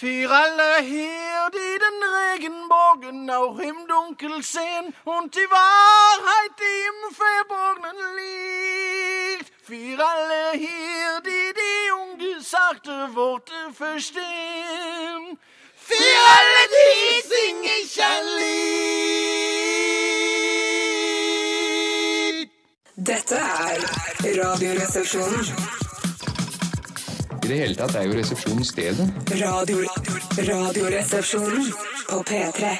Für alle hier, die den Regenbogen auch im Dunkel sehen und die Wahrheit, die im Verborgenen liegt. Für alle hier, die die ungesagte Worte verstehen. Für alle die sing ich ein Lied. Dette er Radioresepsjonen. Det hele tatt er jo resepsjonen stedet. Radio, radioresepsjonen på P3.